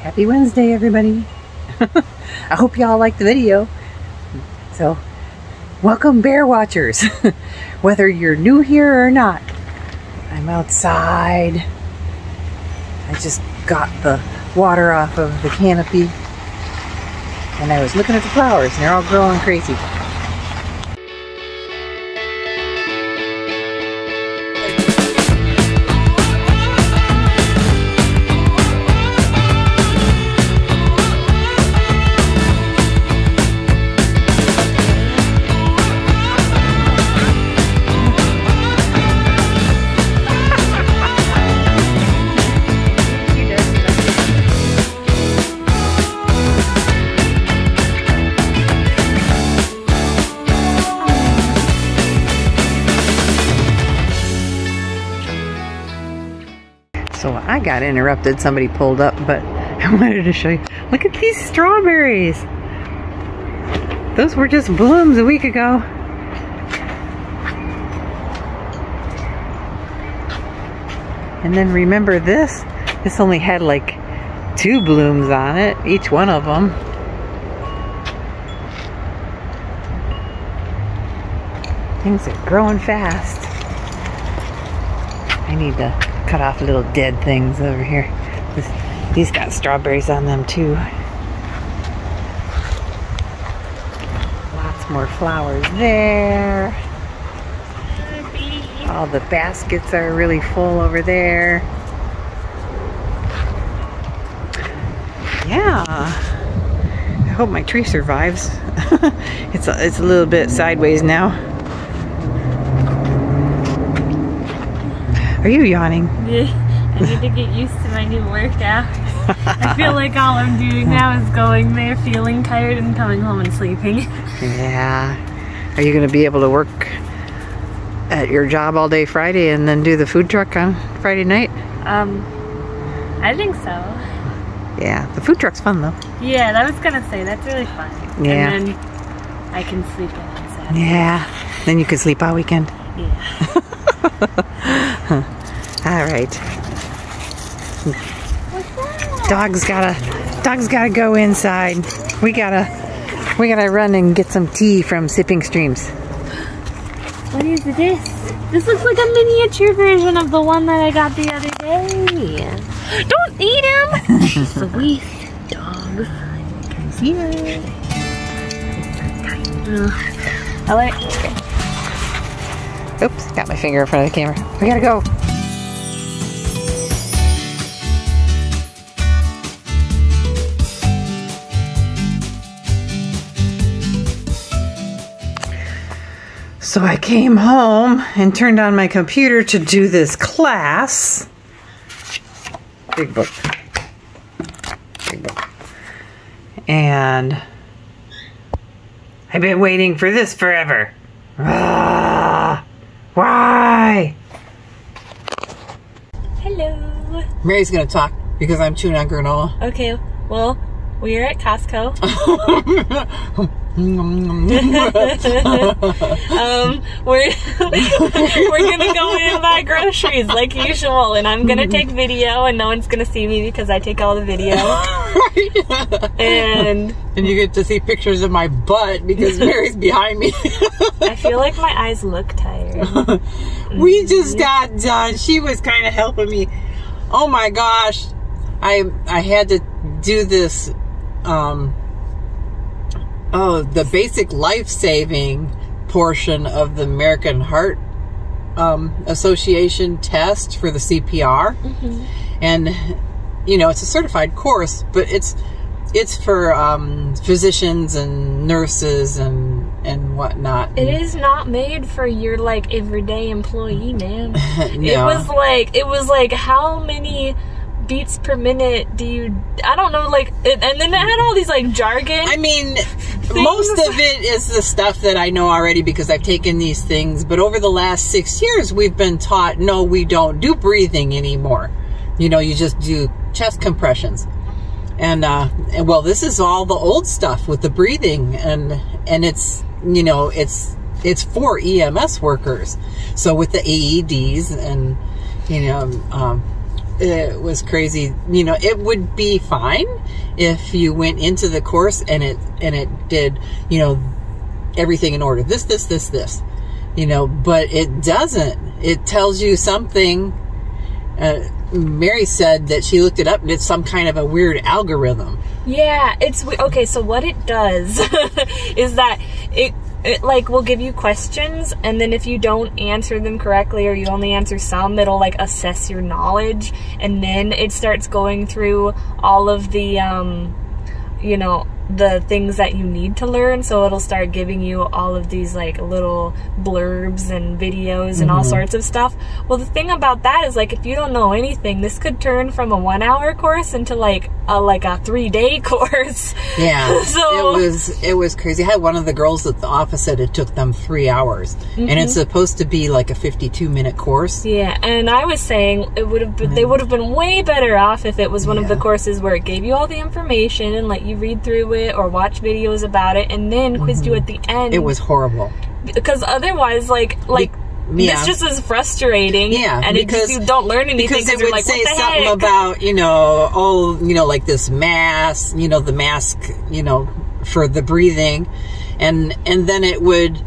Happy Wednesday, everybody. I hope y'all liked the video. So, welcome bear watchers. Whether you're new here or not, I'm outside. I just got the water off of the canopy and I was looking at the flowers and they're all growing crazy. Got interrupted. Somebody pulled up, but I wanted to show you. Look at these strawberries. Those were just blooms a week ago. And then remember this? This only had like two blooms on it, each one of them. Things are growing fast. I need to cut off little dead things over here. This, these got strawberries on them too. Lots more flowers there. All the baskets are really full over there. Yeah. I hope my tree survives. it's, a, it's a little bit sideways now. Are you yawning? Yeah, I need to get used to my new workout. I feel like all I'm doing now is going there, feeling tired, and coming home and sleeping. Yeah. Are you going to be able to work at your job all day Friday and then do the food truck on Friday night? Um, I think so. Yeah, the food truck's fun though. Yeah, I was gonna say that's really fun. Yeah. And then I can sleep in on Saturday. Yeah. Then you can sleep all weekend. Yeah. All right. Dog's gotta, dog's gotta go inside. We gotta, we gotta run and get some tea from Sipping Streams. What is this? This looks like a miniature version of the one that I got the other day. Don't eat him! Sweet dogs. Can you see it? I like. Oops, got my finger in front of the camera. We gotta go. So I came home and turned on my computer to do this class. Big book. Big book. And I've been waiting for this forever. Why? Hello. Mary's gonna talk because I'm chewing on granola. Okay, well, we're at Costco. um, we're we're gonna go in and buy groceries like usual, and I'm gonna take video, and no one's gonna see me because I take all the video. and and you get to see pictures of my butt because Mary's behind me. I feel like my eyes look tired. we just got done. She was kind of helping me. Oh my gosh, I I had to do this. Um, oh, the basic life saving portion of the American Heart um, Association test for the CPR, Mm-hmm. and you know it's a certified course, but it's it's for um, physicians and nurses and and whatnot. It is not made for your like everyday employee, man. It was like it was like how many beats per minute do you I don't know like and then it had all these like jargon. I mean, most of it is the stuff that I know already because I've taken these things. But over the last six years, we've been taught no, we don't do breathing anymore. You know, you just do chest compressions. And, uh, and well, this is all the old stuff with the breathing, and and it's you know it's it's for EMS workers. So with the AEDs and you know um, it was crazy. You know, it would be fine if you went into the course and it and it did, you know, everything in order. This, this, this, this. You know, but it doesn't. It tells you something. Uh, Mary said that she looked it up and it's some kind of a weird algorithm. Yeah, it's okay. So what it does is that it it like will give you questions, and then if you don't answer them correctly or you only answer some, it'll like assess your knowledge, and then it starts going through all of the um, you know the things that you need to learn so it'll start giving you all of these like little blurbs and videos and all mm-hmm. sorts of stuff. Well the thing about that is like if you don't know anything this could turn from a one hour course into like a like a three day course. Yeah, So- it was it was crazy. I had one of the girls at the office said it took them three hours, and it's mm-hmm. supposed to be like a fifty-two minute course. yeah and i was saying it would have been they mm. would have been way better off if it was one of the courses where it gave you all the information and let you read through it or watch videos about it and then quizzed mm-hmm. you at the end It was horrible. because otherwise like like yeah. It's just as frustrating. Yeah, and it just, because- you don't learn anything because it would like, say something heck? about you know oh you know like this mask you know the mask you know for the breathing and and then it would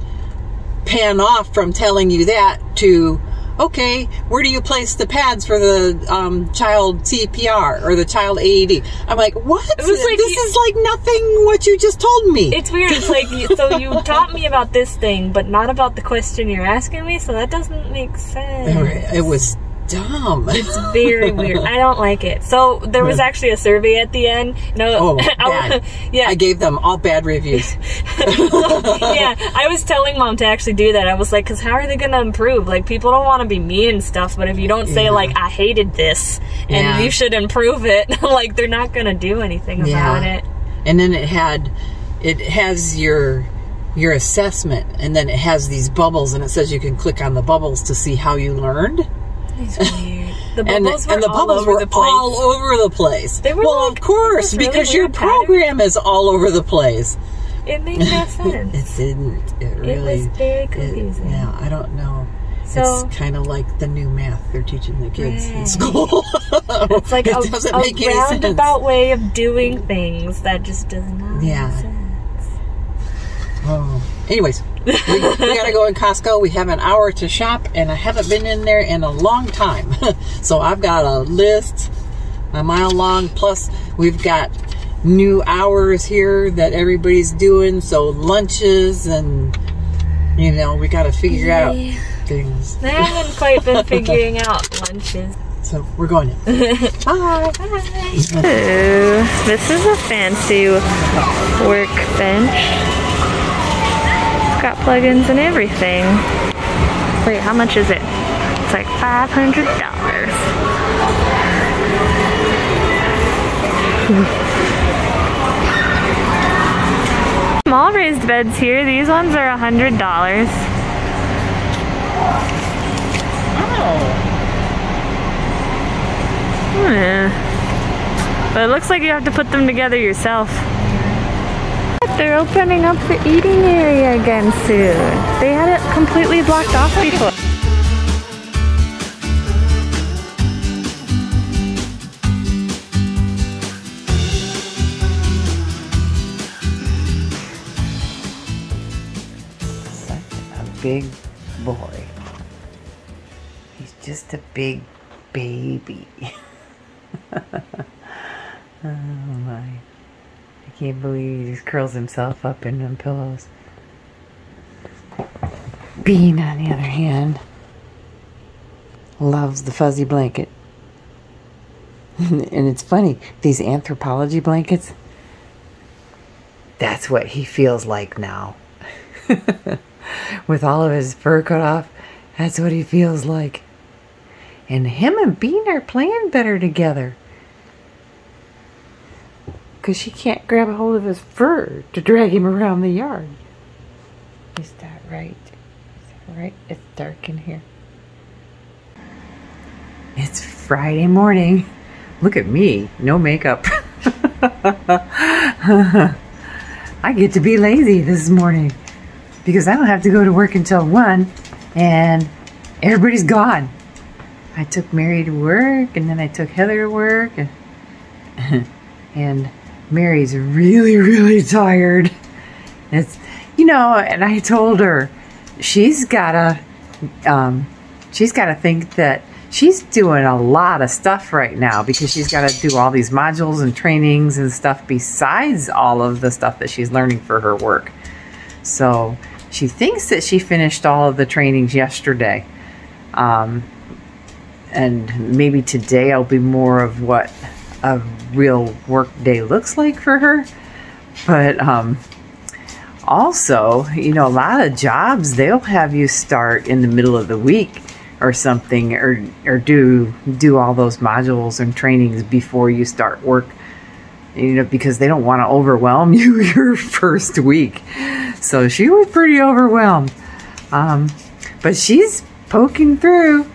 pan off from telling you that to okay where do you place the pads for the um, child cpr or the child aed i'm like what like this you- is like nothing what you just told me It's weird. It's like so you taught me about this thing, but not about the question you're asking me. So that doesn't make sense. it was dumb It's very weird. I don't like it. So there was actually a survey at the end. No, oh I- bad. yeah, i gave them all bad reviews yeah. I was telling mom to actually do that. I was like, because how are they going to improve? Like people don't want to be mean and stuff, but if you don't say Yeah. like I hated this and Yeah. you should improve it, like they're not going to do anything about Yeah. it. and then it had it has your your assessment and then it has these bubbles and it says you can click on the bubbles to see how you learned Weird. The and, bubbles were and the all bubbles over were the place. all over the place They were well like- of course really because your weird pattern. program is all over the place It made no sense. it didn't it really It was very it- confusing. yeah i don't know So- it's kind of like the new math they're teaching the kids in mm. school It's like it a, doesn't a make any sense roundabout way of doing things that just does not Yeah. make sense. Oh. Anyways, we, we gotta go in Costco. We have an hour to shop, and I haven't been in there in a long time. so I've got a list a mile long. Plus, we've got new hours here that everybody's doing. So lunches, and you know, we gotta figure out things. I haven't quite been figuring out lunches. So we're going in. Bye. So, this is a fancy workbench. Got plugins and everything. Wait, how much is it? It's like $500. Small raised beds here. These ones are $100. Oh. Hmm. But it looks like you have to put them together yourself. They're opening up the eating area again soon. They had it completely blocked off before. Such a big boy. He's just a big baby. oh my. Can't believe he just curls himself up in them pillows. Bean, on the other hand, loves the fuzzy blanket. and it's funny, these Anthropologie blankets, that's what he feels like now. With all of his fur cut off, that's what he feels like. And him and Bean are playing better together. Because she can't grab a hold of his fur to drag him around the yard. Is that right? Is that right? It's dark in here. It's Friday morning. Look at me, no makeup. I get to be lazy this morning because I don't have to go to work until 1 and everybody's gone. I took Mary to work, and then I took Heather to work, and, and Mary's really, really tired. It's, you know, and I told her she's gotta, um, she's gotta think that she's doing a lot of stuff right now because she's got to do all these modules and trainings and stuff besides all of the stuff that she's learning for her work. So she thinks that she finished all of the trainings yesterday. Um, and maybe today I'll be more of what a real work day looks like for her. But um, also, you know, a lot of jobs, they'll have you start in the middle of the week or something or or do do all those modules and trainings before you start work you know because they don't want to overwhelm you your first week. So she was pretty overwhelmed. Um, but she's poking through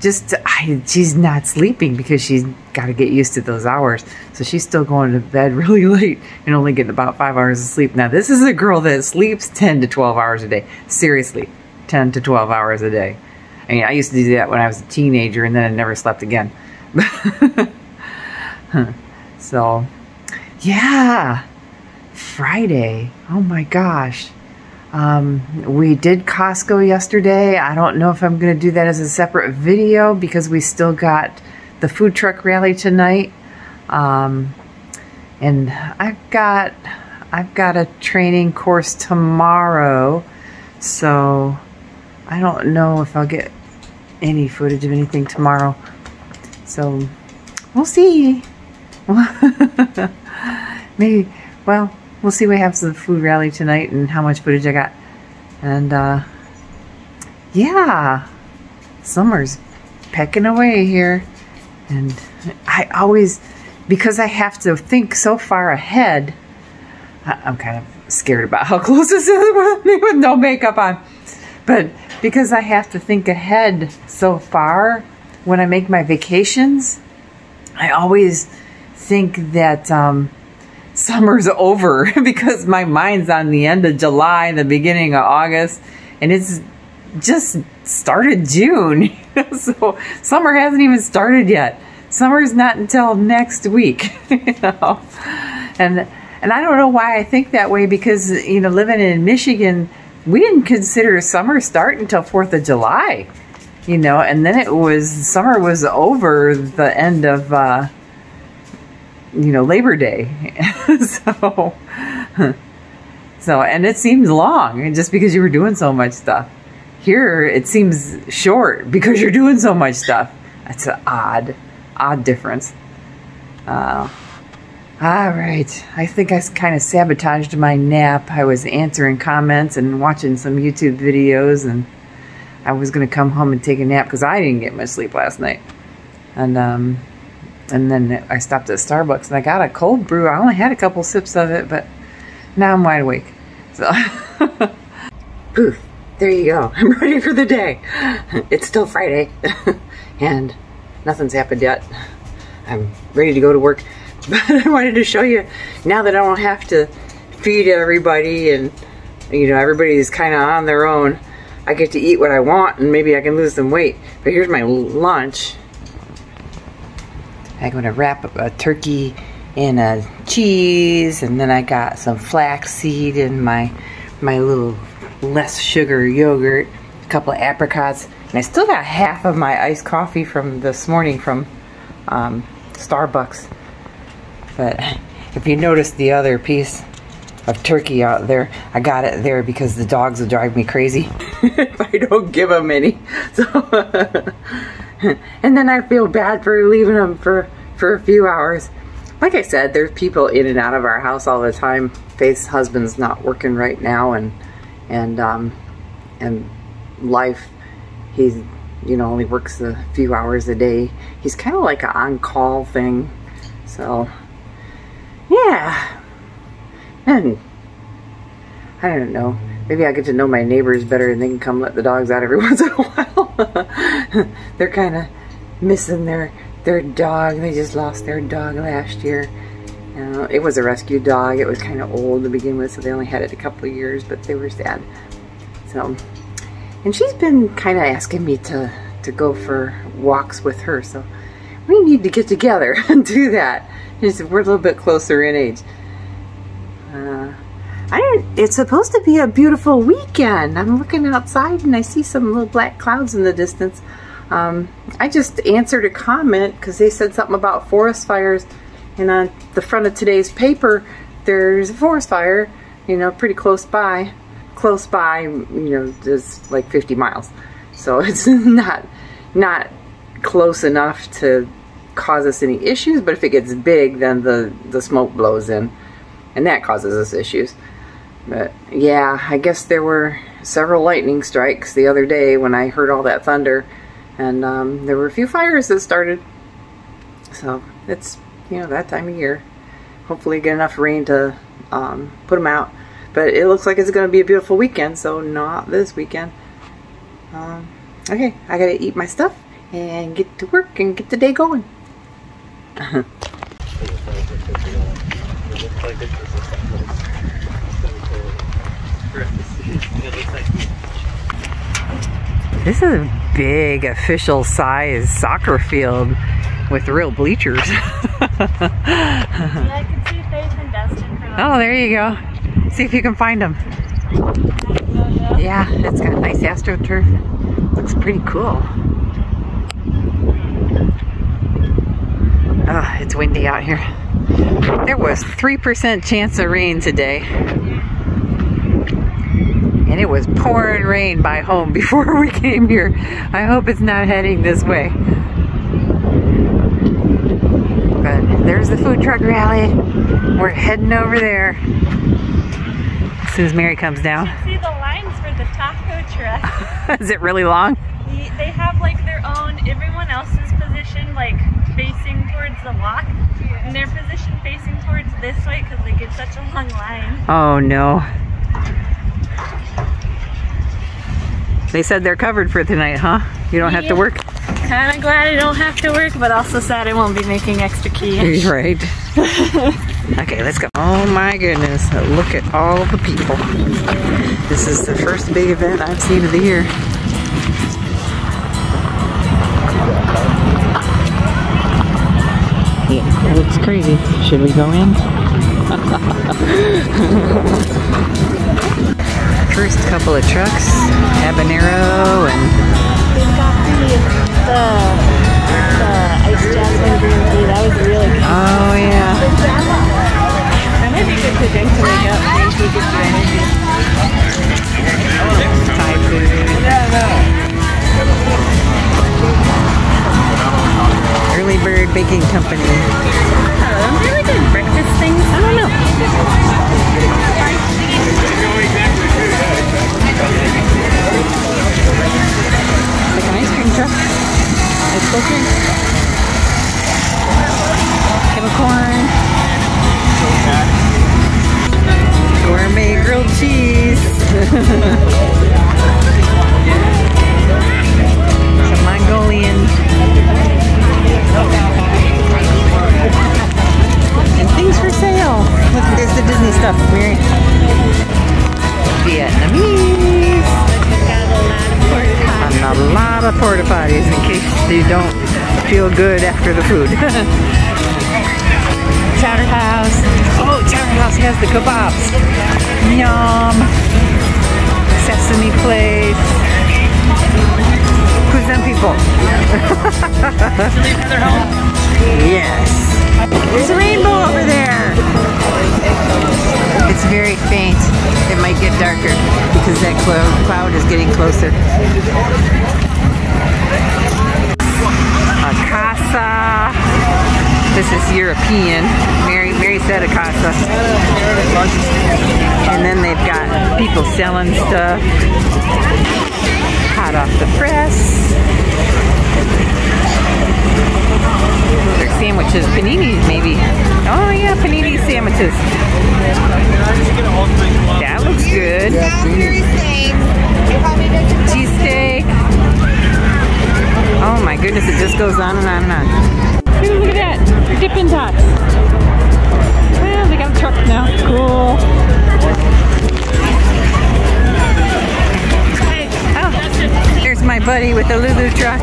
just I, she's not sleeping because she's got to get used to those hours so she's still going to bed really late and only getting about five hours of sleep now this is a girl that sleeps 10 to 12 hours a day seriously 10 to 12 hours a day I mean, I used to do that when I was a teenager and then I never slept again. so, yeah, Friday. Oh my gosh. Um, we did Costco yesterday. I don't know if I'm going to do that as a separate video because we still got the food truck rally tonight. Um, and I've got I've got a training course tomorrow. So I don't know if I'll get any footage of anything tomorrow. So we'll see. Maybe, well, we'll see what happens to the food rally tonight and how much footage I got. And uh, yeah, summer's pecking away here. And I always, because I have to think so far ahead, I'm kind of scared about how close this is with with no makeup on. But because I have to think ahead so far when I make my vacations, I always think that um, summer's over because my mind's on the end of July, the beginning of August, and it's just started June. so summer hasn't even started yet. Summer's not until next week, you know. And and I don't know why I think that way because you know living in Michigan we didn't consider summer start until 4th of July, you know, and then it was, summer was over the end of, uh, you know, Labor Day. so, so, and it seems long just because you were doing so much stuff. Here, it seems short because you're doing so much stuff. That's an odd, odd difference. Uh, all right. I think I kind of sabotaged my nap. I was answering comments and watching some YouTube videos, and I was going to come home and take a nap because I didn't get much sleep last night. And um, and then I stopped at Starbucks and I got a cold brew. I only had a couple sips of it, but now I'm wide awake. So, poof. There you go. I'm ready for the day. It's still Friday, and nothing's happened yet. I'm ready to go to work. But I wanted to show you now that I don't have to feed everybody and you know everybody's kind of on their own. I get to eat what I want and maybe I can lose some weight. But here's my lunch. I'm going to wrap a turkey in a cheese and then I got some flaxseed in my my little less sugar yogurt, a couple of apricots, and I still got half of my iced coffee from this morning from um, Starbucks. But if you notice the other piece of turkey out there, I got it there because the dogs will drive me crazy if I don't give them any. So, and then I feel bad for leaving them for, for a few hours. Like I said, there's people in and out of our house all the time. Faith's husband's not working right now and and um, and life he's you know only works a few hours a day. He's kind of like an on-call thing. So yeah. And I don't know. Maybe I get to know my neighbors better and they can come let the dogs out every once in a while. They're kind of missing their their dog. They just lost their dog last year. Uh, it was a rescue dog. It was kind of old to begin with, so they only had it a couple of years, but they were sad. So, and she's been kind of asking me to to go for walks with her. So we need to get together and do that. We're a little bit closer in age. It's supposed to be a beautiful weekend. I'm looking outside and I see some little black clouds in the distance. Um, I just answered a comment because they said something about forest fires and on the front of today's paper there's a forest fire, you know, pretty close by. Close by, you know, is like 50 miles. So it's not, not close enough to cause us any issues, but if it gets big, then the, the smoke blows in and that causes us issues. But yeah, I guess there were several lightning strikes the other day when I heard all that thunder and um, there were a few fires that started. So it's, you know, that time of year. Hopefully get enough rain to um, put them out. But it looks like it's going to be a beautiful weekend, so not this weekend. Um, okay, I got to eat my stuff and get to work and get the day going. This is a big official size soccer field with real bleachers. oh, there you go. See if you can find them. Yeah, it's got nice astroturf. Looks pretty cool. Oh, it's windy out here. There was 3% chance of rain today. And it was pouring rain by home before we came here. I hope it's not heading this way. But there's the food truck rally. We're heading over there. As soon as Mary comes down. See the lines for the taco truck. Is it really long? They have facing towards the walk. And their position facing towards this way because they get such a long line. Oh no. They said they're covered for tonight, huh? You don't have to work? Kind of glad I don't have to work, but also sad I won't be making extra cash. right. okay, let's go. Oh my goodness, look at all the people. This is the first big event I've seen of the year. It looks crazy. Should we go in? First couple of trucks, habanero and They've got the, the, the jasmine green tea. That was really good. oh yeah. That might be good to drink to wake up. Green tea gives you energy. Thai food. Early Bird Baking Company. Oh, really good breakfast things. I don't know. Like an ice cream truck. It's okay. Kettle corn. Gourmet grilled cheese. And things for sale. Look, there's the Disney stuff. Vietnamese. And a lot of porta potties in case you don't feel good after the food. Chowder House. Oh, Chowder House has the kebabs. Yum. Sesame Place. People? yes. There's a rainbow over there. It's very faint. It might get darker because that cloud, cloud is getting closer. A casa. This is European. Mary, Mary said a casa. And then they've got people selling stuff. Hot off the press. Their sandwiches, paninis maybe. Oh yeah, panini sandwiches. That looks good. Cheesesteak. Oh my goodness, it just goes on and on and on. Ooh, look at that. Dippin' Dots. Well, they got a truck now. Cool. Here's my buddy with the Lulu truck.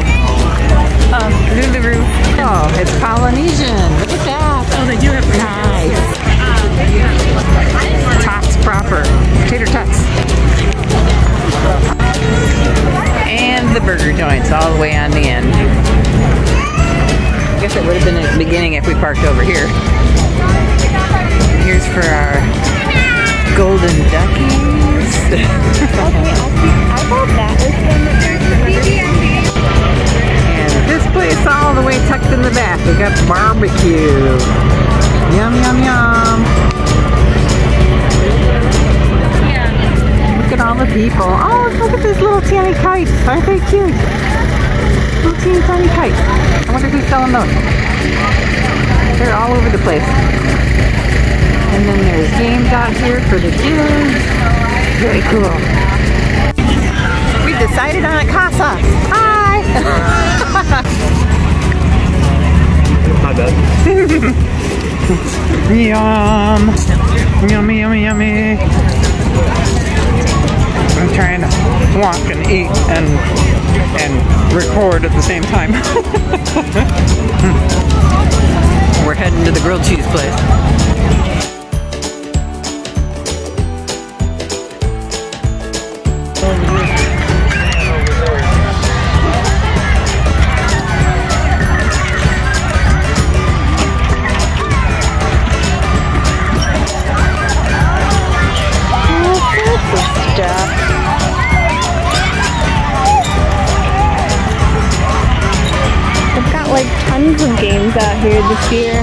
Um, Lulu Oh, it's Polynesian. Look at that. Oh, they do have nice. Tots proper. Tater tots. And the burger joints all the way on the end. I guess it would have been at the beginning if we parked over here. Here's for our golden duckies. barbecue. Yum, yum, yum. Look at all the people. Oh, look at these little tiny kites. Aren't they cute? Little teeny tiny kites. I wonder who's selling those. They're all over the place. And then there's games out here for the kids. Very cool. We decided on a casa. Hi! My bad. Yum! Yummy, yummy, yummy! I'm trying to walk and eat and and record at the same time. We're heading to the grilled cheese place. Here this year.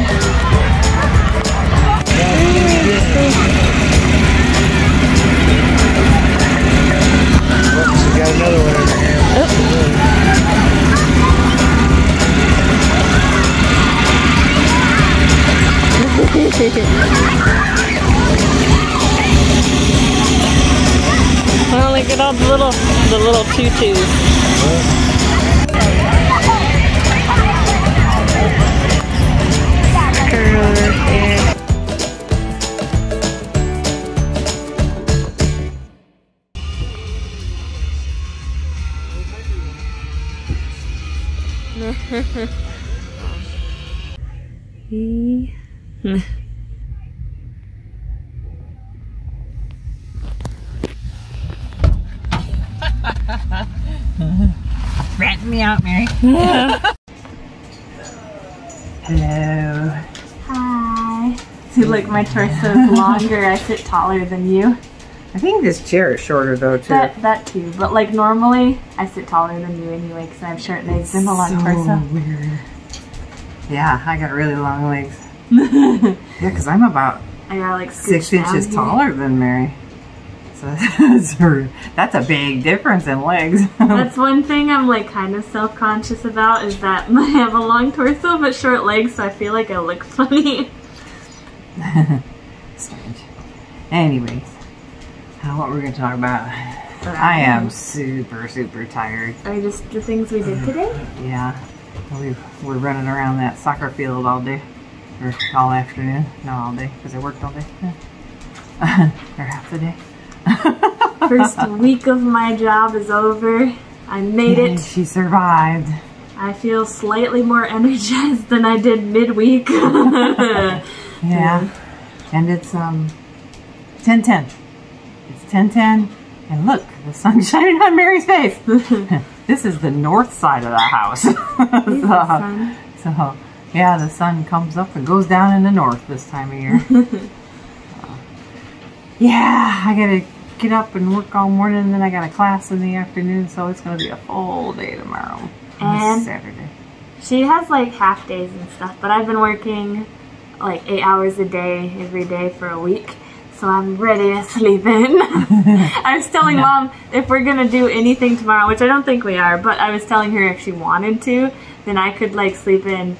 We got another one. Oh, look at all the little, the little tutus. My torso is longer. I sit taller than you. I think this chair is shorter though too. That that too. But like normally, I sit taller than you anyway because I have short legs and a long so torso. weird. Yeah, I got really long legs. yeah, because I'm about I got like six inches here. taller than Mary. So that's a, that's a big difference in legs. That's one thing I'm like kind of self-conscious about is that I have a long torso but short legs, so I feel like I look funny. Strange. Anyways, uh, what we're gonna talk about? I am super super tired. Are just the things we did today? Yeah, we we're running around that soccer field all day, or all afternoon. Not all day because I worked all day, or half the day. First week of my job is over. I made And it. She survived. I feel slightly more energized than I did midweek. Yeah. And it's um 10:10. It's 10:10 and look, the sun's shining on Mary's face. this is the north side of the house. so, sun. so, yeah, the sun comes up and goes down in the north this time of year. Uh, yeah, I got to get up and work all morning and then I got a class in the afternoon, so it's going to be a full day tomorrow. And- Saturday. She has like half days and stuff, but I've been working like eight hours a day every day for a week. So I'm ready to sleep in. I was telling Yeah. mom if we're gonna do anything tomorrow, which I don't think we are, but I was telling her if she wanted to, then I could like sleep in.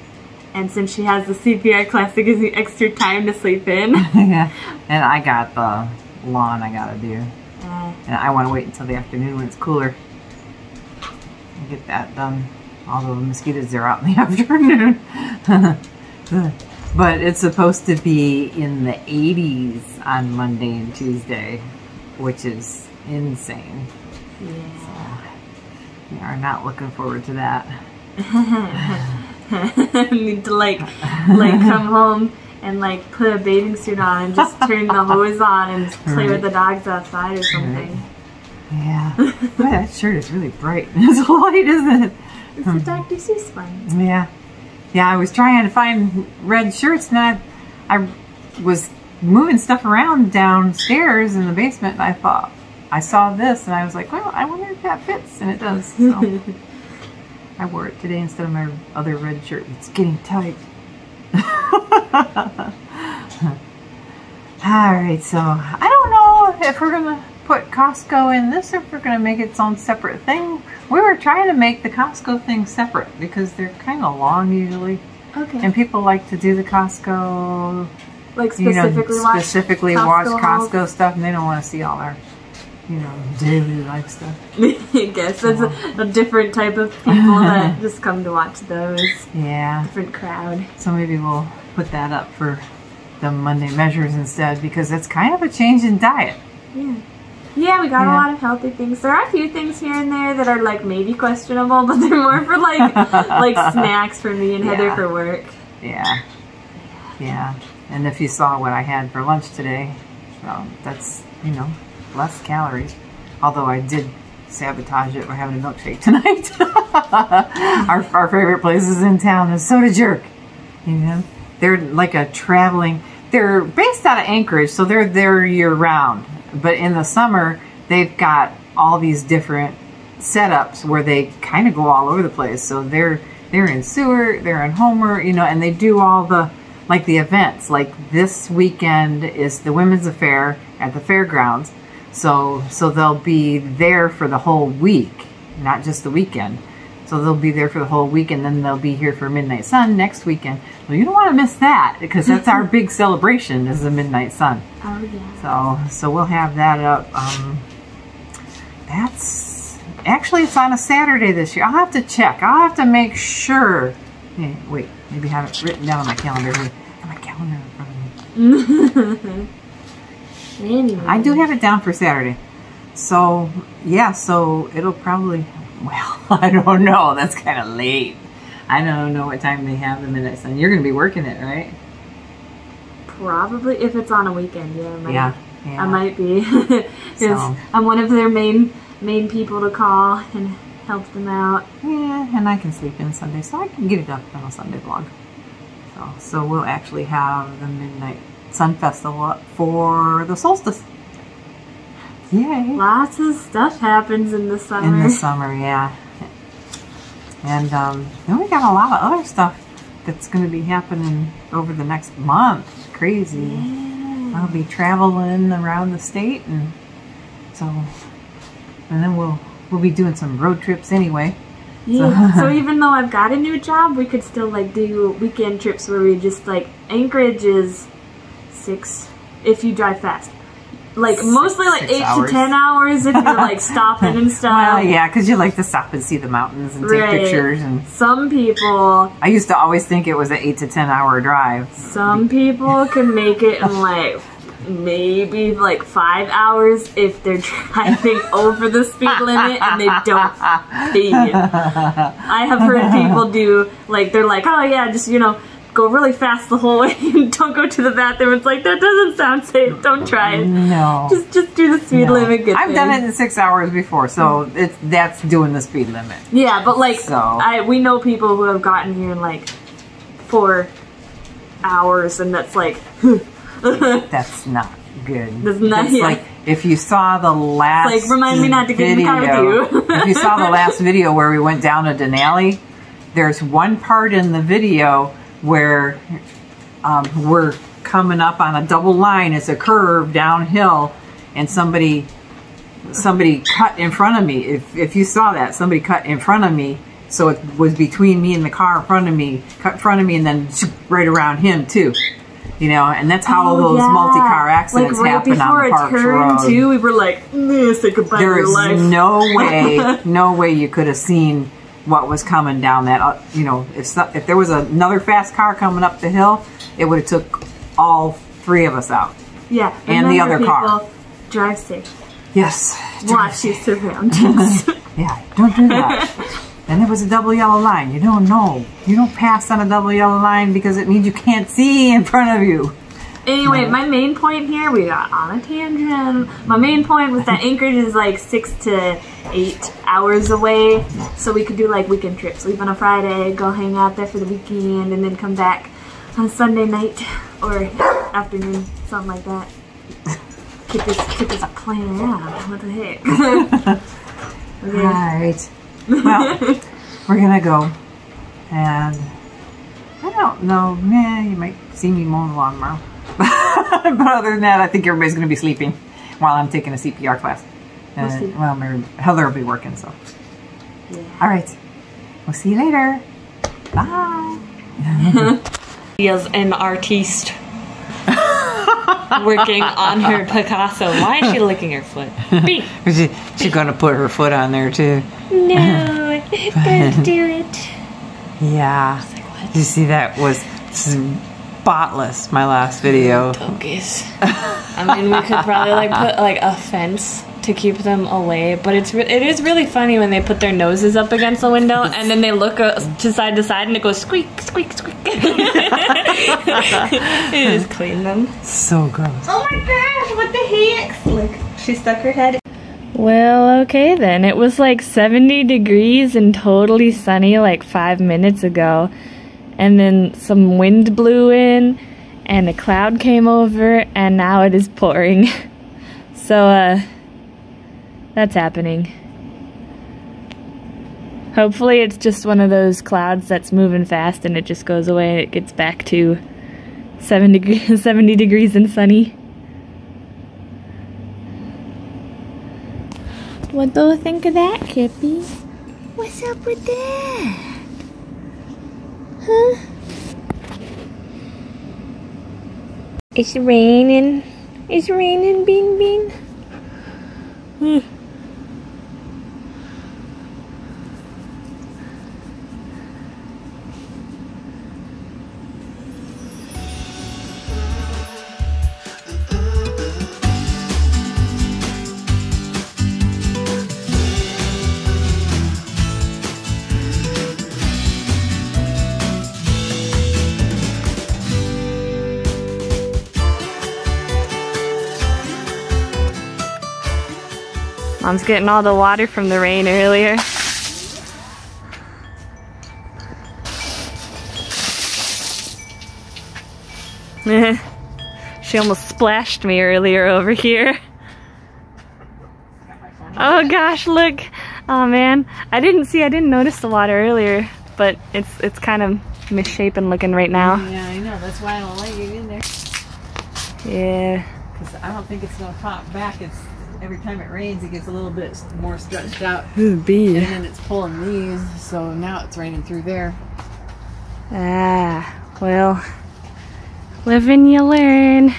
And since she has the CPR class, it gives me extra time to sleep in. yeah. And I got the lawn I got to do. Uh, And I want to wait until the afternoon when it's cooler and get that done. Although the mosquitoes are out in the afternoon. But it's supposed to be in the 80s on Monday and Tuesday, which is insane. yeah. We are not looking forward to that. need to like like come home and like put a bathing suit on and just turn the hose on and play with the dogs outside or something. Yeah. Boy, that shirt is really bright. It's light, isn't it? It's a hmm. Dr. Seuss one. Yeah. Yeah, I was trying to find red shirts and I, I was moving stuff around downstairs in the basement and I thought, I saw this and I was like, well, I wonder if that fits. And it does. So I wore it today instead of my other red shirt. It's getting tight. All right, so I don't know if we're gonna put Costco in this or if we're gonna make its own separate thing. We were trying to make the Costco thing separate because they're kind of long usually, Okay. and people like to do the Costco, like you know, specifically watch specifically Costco watch. Costco stuff, and they don't want to see all our, you know, daily life stuff. I guess that's a, a different type of people that just come to watch those. Yeah, Different crowd. so maybe we'll put that up for the Monday measures instead because it's kind of a change in diet. Yeah. Yeah, we got Yeah. a lot of healthy things. There are a few things here and there that are like maybe questionable, but they're more for like like snacks for me and Heather Yeah. for work. Yeah. Yeah. And if you saw what I had for lunch today, so that's, you know, less calories. Although I did sabotage it. We're having a milkshake tonight. our, our favorite places in town is Soda Jerk. You know, they're like a traveling, they're based out of Anchorage, so they're there year round. But in the summer, they've got all these different setups where they kind of go all over the place. So they're they're in Seward, they're in Homer, you know, and they do all the like the events. Like this weekend is the Women's Affair at the fairgrounds. So so they'll be there for the whole week, not just the weekend. So they'll be there for the whole week, and then they'll be here for Midnight Sun next weekend. Well, you don't want to miss that because that's our big celebration is the Midnight Sun. Oh yeah. So so we'll have that up. Um, that's actually it's on a Saturday this year. I'll have to check. I'll have to make sure. Yeah, wait, maybe have it written down on my calendar. here. I my calendar in front of me. Anyway. I do have it down for Saturday. So yeah, so it'll probably. Well, I don't know. That's kind of late. I don't know what time they have the midnight sun. You're going to be working it, right? probably if it's on a weekend. Yeah. I might, Yeah. Yeah. I might be So- I'm one of their main main people to call and help them out. Yeah, and I can sleep in Sunday, so I can get it up on a Sunday vlog. So, so we'll actually have the Midnight Sun Festival up for the solstice. Yay! Lots of stuff happens in the summer. In the summer, yeah. And um, then we got a lot of other stuff that's going to be happening over the next month. Crazy. Yeah. I'll be traveling around the state, and so, and then we'll we'll be doing some road trips anyway. Yeah. so even though I've got a new job, we could still like do weekend trips where we just like Anchorage is six if you drive fast. Like mostly like eight hours. to ten hours if you're like stopping and stuff. Well, yeah, because you like to stop and see the mountains and take Right. pictures. And Some people I used to always think it was an eight to ten hour drive. some people can make it in like maybe like five hours if they're driving over the speed limit and they don't pay. I have heard people do like they're like, oh yeah, just you know, go really fast the whole way and don't go to the bathroom. It's like that doesn't sound safe. Don't try it. No, Just just do the speed no. limit. I've done it in six hours before, so it's that's doing the speed limit. Yeah, but like So- I we know people who have gotten here in like four hours, and that's like. That's not good. That's not- yeah. like if you saw the last like, remind me not to get in the car with you. if you saw the last video where we went down to Denali, there's one part in the video where um, we're coming up on a double line. It's a curve downhill, and somebody somebody cut in front of me. If if you saw that, somebody cut in front of me. So it was between me and the car in front of me, cut in front of me, and then right around him too. You know, and that's how Oh, those yeah. multi-car accidents like right happen before on the Parks Road. too. We were like, "Mm, say goodbye your is no way, no way you could have seen what was coming down that. Uh, you know, if so, if there was another fast car coming up the hill, it would have took all three of us out. yeah, and the other car. Drive safe. Yes. Watch your surroundings. Yeah, don't do that. and there was a double yellow line. You don't know. You don't pass on a double yellow line because it means you can't see in front of you. Anyway, my main point here, we got on a tangent. My main point was that Anchorage is like six to eight hours away, so we could do like weekend trips. Leave on a Friday, go hang out there for the weekend, and then come back on Sunday night or afternoon, something like that. Get this, get this plan out. What the heck? Okay. right. Well, we're gonna go, and I don't know. Nah, you might see me mowing lawn tomorrow. but other than that, I think everybody's going to be sleeping while I'm taking a CPR class. We'll Uh, well, Heather will be working, so. Yeah. All right. We'll see you later. Bye. She is an artiste. Working on her Picasso. Why is she licking her foot? Beep. She, she's going to put her foot on there, too. No, don't do it. Yeah. Like? You see, that was spotless, my last video. Focus. I mean, we could probably like put like a fence to keep them away, but it's re- it is really funny when they put their noses up against the window and then they look uh, to side to side and it goes squeak, squeak, squeak. you just clean them. So gross. Oh my gosh, what the heck? Look, she stuck her head. Well, okay then. It was like 70 degrees and totally sunny like five minutes ago. And then some wind blew in and a cloud came over and now it is pouring. so, uh, that's happening. Hopefully it's just one of those clouds that's moving fast and it just goes away and it gets back to 7 degrees, 70 degrees and sunny. What do you think of that, Kippy? What's up with that? It's raining. It's raining, Bean Bean. Mom's getting all the water from the rain earlier. she almost splashed me earlier over here. Oh gosh, look. Oh man. I didn't see I didn't notice the water earlier, but it's it's kind of misshapen looking right now. Yeah, I know. That's why I don't let you in there. Yeah. Because I don't think it's going to pop back. It's every time it rains, it gets a little bit more stretched out, Bee. and then it's pulling these. So now it's raining through there. Ah, well, live and you learn.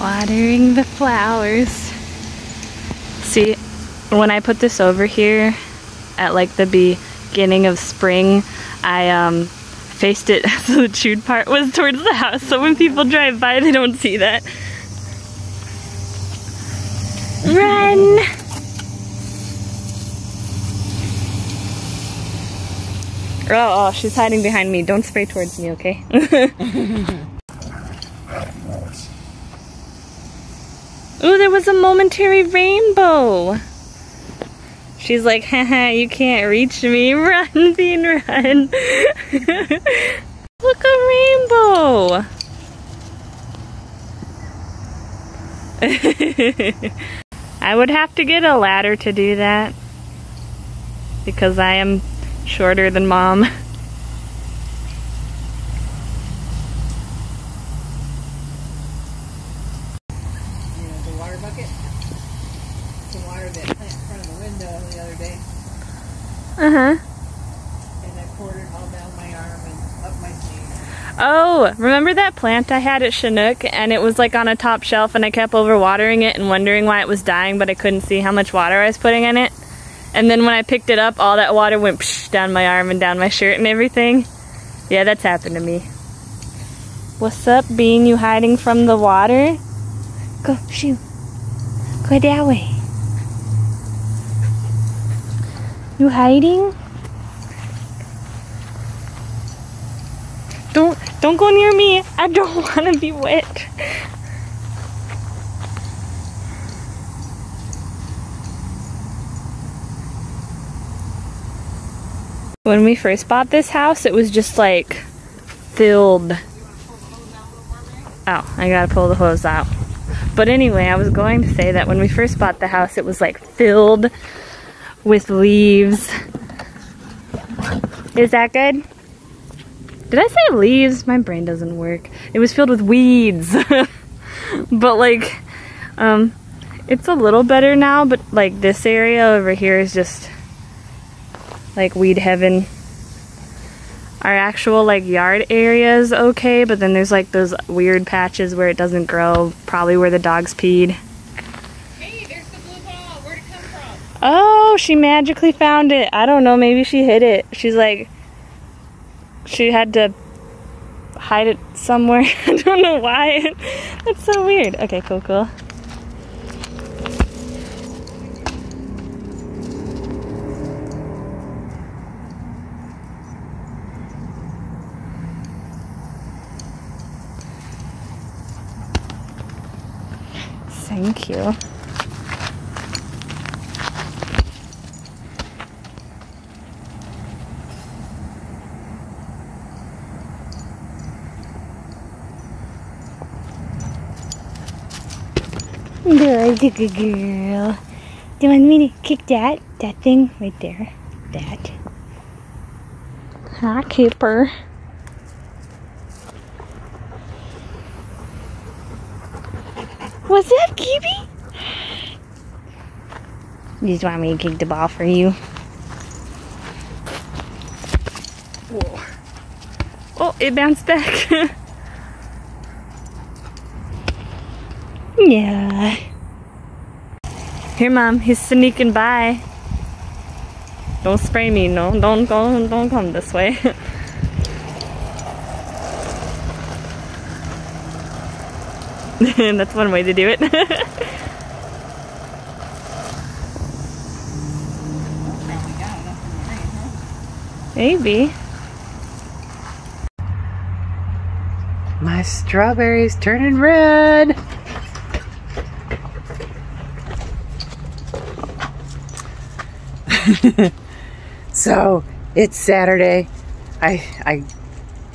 Watering the flowers. See, when I put this over here at like the beginning of spring, I um faced it so the chewed part was towards the house. So when people drive by, they don't see that. Run! Oh, oh, she's hiding behind me. Don't spray towards me, okay? Ooh, there was a momentary rainbow. She's like, haha, you can't reach me. Run, Bean, run. Look, a rainbow. I would have to get a ladder to do that because I am shorter than mom. You know, the water bucket. The water that plant in front of the window the other day, Uh huh. and I poured it all down my arm and up my sleeve. Oh, remember that plant I had at Chinook and it was like on a top shelf and I kept overwatering it and wondering why it was dying but I couldn't see how much water I was putting in it? And then when I picked it up, all that water went psh, down my arm and down my shirt and everything. Yeah, that's happened to me. What's up, Bean? You hiding from the water? Go, shoo. Go that way. You hiding? Don't don't go near me. I don't want to be wet. When we first bought this house, it was just like filled. Oh, I gotta pull the hose out. But anyway, I was going to say that when we first bought the house, it was like filled with leaves. Is that good? Did I say leaves? My brain doesn't work. It was filled with weeds. but like, um, it's a little better now, but like this area over here is just like weed heaven. Our actual like yard area is okay, but then there's like those weird patches where it doesn't grow, probably where the dogs peed. Hey, there's the blue ball. Where'd it come from? Oh, she magically found it. I don't know, maybe she hid it. She's like, she had to hide it somewhere. I don't know why. That's so weird. Okay, cool, cool. Thank you. Good, girl. Do you want me to kick that? That thing right there. That. Ah, Hi, Cooper. What's up, Kippy? You just want me to kick the ball for you? Whoa. Oh, it bounced back. yeah. Here, Mom. He's sneaking by. Don't spray me. No, don't, don't, don't come this way. That's one way to do it. Maybe. My strawberry's turning red. So it's Saturday. I I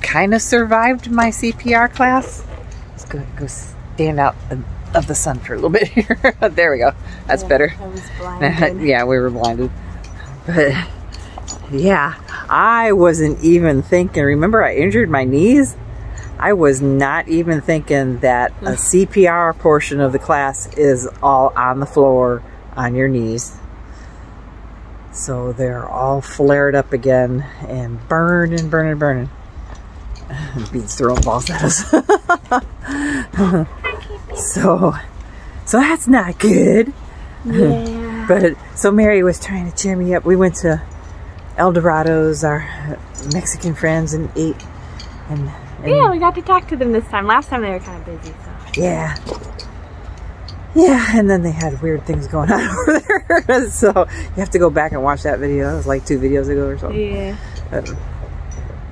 kind of survived my CPR class. Let's go go stand out of- the sun for a little bit here. there we go. That's better. I was blinded. yeah, we were blinded. But yeah, I wasn't even thinking. Remember, I injured my knees? I was not even thinking that a CPR portion of the class is all on the floor on your knees. So they're all flared up again and burning, burning, burning. Beats throwing balls at us. so, so that's not good. yeah. But so Mary was trying to cheer me up. We went to El Dorado's, our Mexican friends, and ate. And, and Yeah, we got to talk to them this time. Last time they were kind of busy, so. yeah, yeah. And then they had weird things going on over there. so you have to go back and watch that video. That was like two videos ago or something. Yeah. Uh,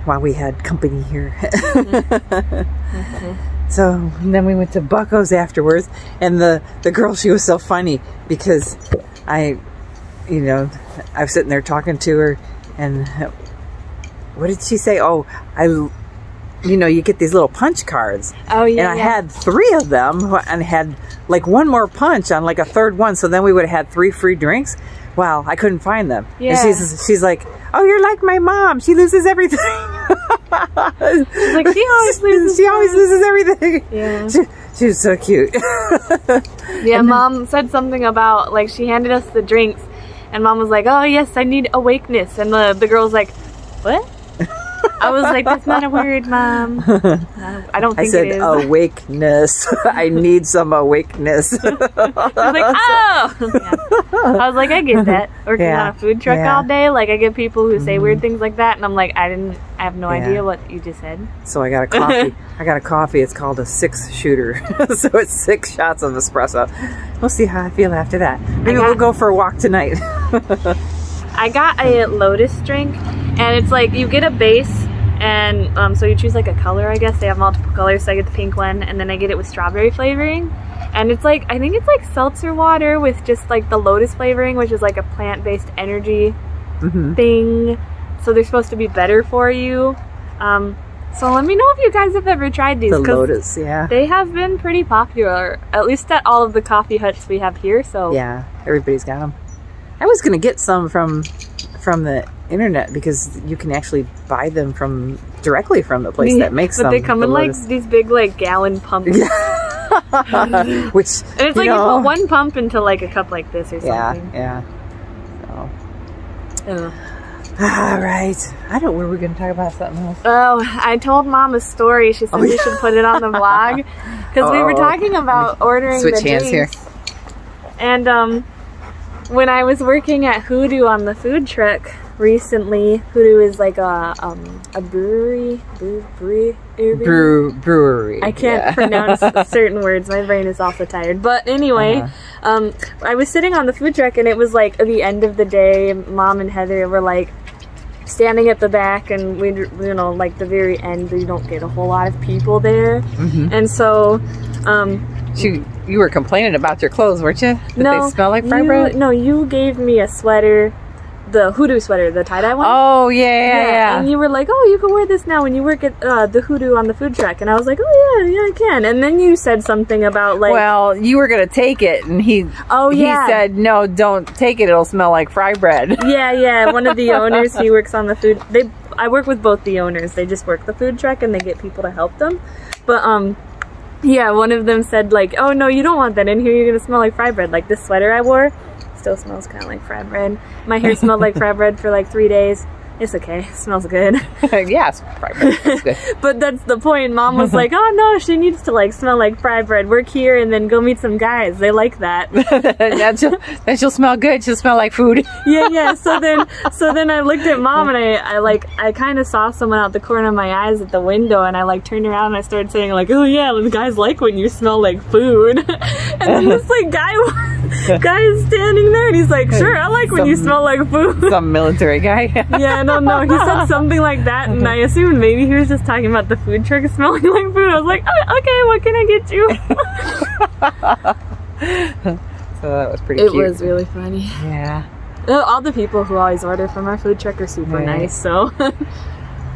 while we had company here. So then we went to Bucko's afterwards, and the the girl she was so funny because I, you know, I was sitting there talking to her, and what did she say? Oh, I, you know, you get these little punch cards, Oh, yeah. and I yeah. had three of them, and had like one more punch on like a third one, so then we would have had three free drinks. Wow, I couldn't find them. Yeah. And she's she's like, oh, you're like my mom. She loses everything. She's like, she always loses She always loses everything. Yeah. She, she was so cute. Yeah, mom said something about like she handed us the drinks, and mom was like, "Oh yes, I need awakeness," and the the girl was like, "What?" I was like, "That's not a word, mom. Uh, I don't I think said it is." awakeness. I need some awakeness. I was like, "Oh." Yeah. I was like, "I get that." Working Yeah, on a food truck yeah. Mm-hmm. all day, like I get people who say weird things like that, and I'm like, I didn't, I have no idea what you just said. so I got a coffee. I got a coffee. It's called a six shooter. so it's six shots of espresso. We'll see how I feel after that. Maybe got- we'll go for a walk tonight. I got a Lotus drink, and it's like you get a base, and um, so you choose like a color. I guess they have multiple colors, so I get the pink one, and then I get it with strawberry flavoring. And it's like I think it's like seltzer water with just like the Lotus flavoring, which is like a plant-based energy Mhm. thing. So they're supposed to be better for you. Um, So let me know if you guys have ever tried these. The lotus, yeah. They have been pretty popular, at least at all of the coffee huts we have here. So Yeah, everybody's got them. I was gonna get some from from the internet because you can actually buy them from directly from the place that makes but them. But they come the in like these big like gallon pumps. which And it's like know, you put one pump into like a cup like this or something. yeah. yeah. So, Ugh. all right. I don't. Were we gonna talk about something else? Oh, I told mom a story. She said Oh, we should put it on the vlog because we were Oh. talking about ordering Switch the hands here. drinks. And um, when I was working at Hoodoo on the food truck recently, Hoodoo is like a um a brewery, brew, brewery. Brew brewery. I can't yeah. pronounce certain words. My brain is also tired. But anyway, Uh-huh. um, I was sitting on the food truck and it was like the end of the day. Mom and Heather were like standing at the back, and we, you know, like the very end, you don't get a whole lot of people there. Mhm. And so, um, You, you were complaining about your clothes, weren't you? That no, they smell like fry you, bread. No, you gave me a sweater, the hoodoo sweater, the tie dye one. Oh yeah, yeah, yeah. And you were like, "Oh, you can wear this now when you work at uh, the Hoodoo on the food truck." And I was like, "Oh yeah, yeah, I can." And then you said something about like, well, you were gonna take it, and he "Oh yeah, he said, "No, don't take it. It'll smell like fry bread." yeah, yeah." One of the owners, he works on the food. They, I work with both the owners. They just work the food truck and they get people to help them. But um, yeah, one of them said like, "Oh no, you don't want that in here. You're gonna smell like fry bread." Like this sweater I wore, still smells kind of like fried bread. My hair smelled like fried bread for like three days. It's okay. It smells good. yes, fried bread. That's good. But that's the point. Mom was like, "Oh no, she needs to like smell like fried bread. Work here and then go meet some guys. They like that." then, she'll, then she'll smell good. She'll smell like food. yeah, yeah. So then, so then I looked at mom and I, I like, I kind of saw someone out the corner of my eyes at the window, and I like turned around and I started saying like, "Oh yeah, the guys like when you smell like food." and then this like guy, guy is standing there, and he's like, "Sure, I like when you smell like food." Some military guy. Yeah, I don't know. He said something like that, and I assumed maybe he was just talking about the food truck smelling like food. I was like, oh, okay, what can I get you? so that was pretty it cute. was really funny. Yeah. Uh, All the people who always order from our food truck are super Right. nice, so.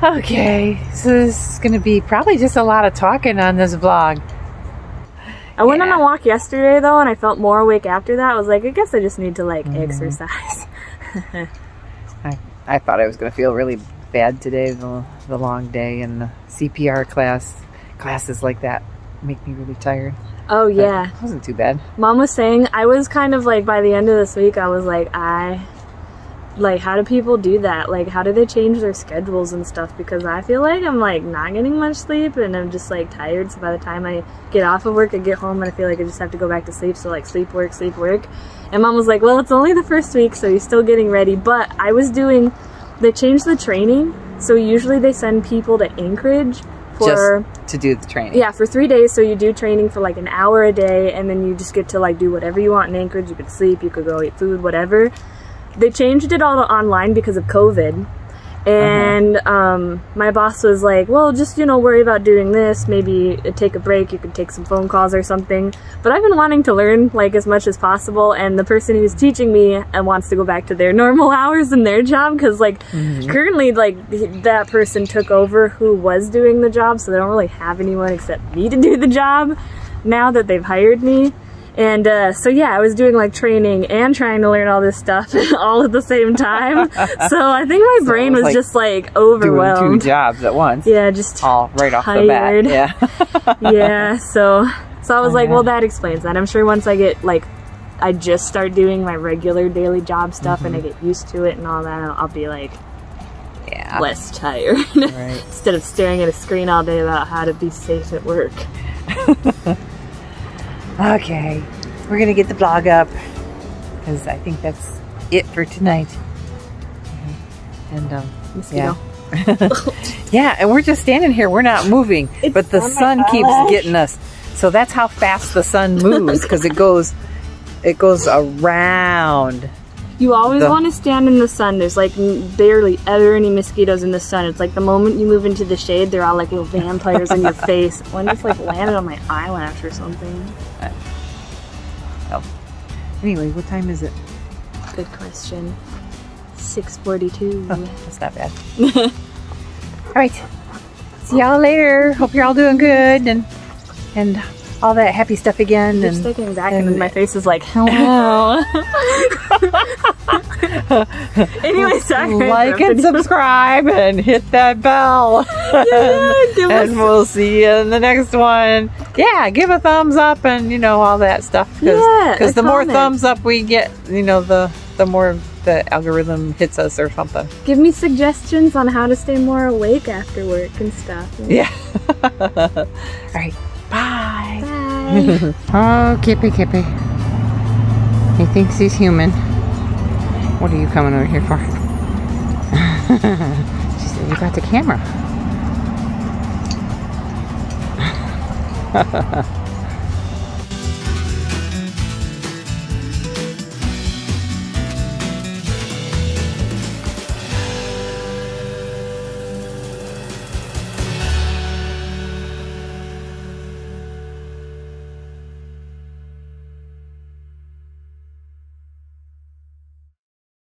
Okay, so this is gonna be probably just a lot of talking on this vlog. I went on a walk yesterday though, and I felt more awake after that. I was like, I guess I just need to like Mm-hmm. exercise. I, I thought I was gonna feel really bad today, the, the long day and the CPR class. Classes like that make me really tired. Oh But yeah, it wasn't too bad. mom was saying I was kind of like by the end of this week, I was like, I like how do people do that? Like how do they change their schedules and stuff? Because I feel like I'm like not getting much sleep and I'm just like tired. So by the time I get off of work, I get home and I feel like I just have to go back to sleep. So like sleep, work, sleep, work. And mom was like, well, it's only the first week, so you're still getting ready. But I was doing, they changed the training. So usually they send people to Anchorage for just to do the training. yeah, for three days. So you do training for like an hour a day, and then you just get to like do whatever you want in Anchorage. You could sleep, you could go eat food, whatever. They changed it all to online because of COVID. And uh-huh. um, my boss was like, well, just, you know, worry about doing this. Maybe uh, take a break. You could take some phone calls or something. But I've been wanting to learn like as much as possible. And the person who's teaching me and wants to go back to their normal hours in their job because like mm-hmm. currently like that person took over who was doing the job. So they don't really have anyone except me to do the job now that they've hired me. And uh, so yeah, I was doing like training and trying to learn all this stuff all at the same time. so I think my brain was was like just like Doing two jobs at once. Yeah, just All right off the bat. Yeah. yeah. So so I was Oh, like, yeah. well, that explains that. I'm sure once I get like. I just start doing my regular daily job stuff and I Mm-hmm. get used to it and all that. I'll, I'll be like yeah. less tired Right. instead of staring at a screen all day about how to be safe at work. Okay, we're gonna get the vlog up because I think that's it for tonight. And um, yeah, yeah, and we're just standing here. We're not moving, It's but the sun keeps getting us. So that's how fast the sun moves because it goes, it goes around. You always The- want to stand in the sun. There's like barely ever any mosquitoes in the sun. It's like the moment you move into the shade, they're all like little vampires in your face. One just like landed on my eyelash or something. Oh. Anyway, what time is it? Good question. 642. Oh, that's not bad. All right, See y'all later. Hope you're all doing good and and all that happy stuff again. You're and sticking back and- and my face is like, hello. anyway, sorry. Like and subscribe and hit that bell. us- and we'll see you in the next one. Yeah, give a thumbs up and you know all that stuff. Cause, Yeah, 'cause the more thumbs up we get, you know, the the more the algorithm hits us or something. Give me suggestions on how to stay more awake after work and stuff. Yeah. all right. Oh, Kippy, Kippy. He thinks he's human. What are you coming over here for? she said, You got the camera.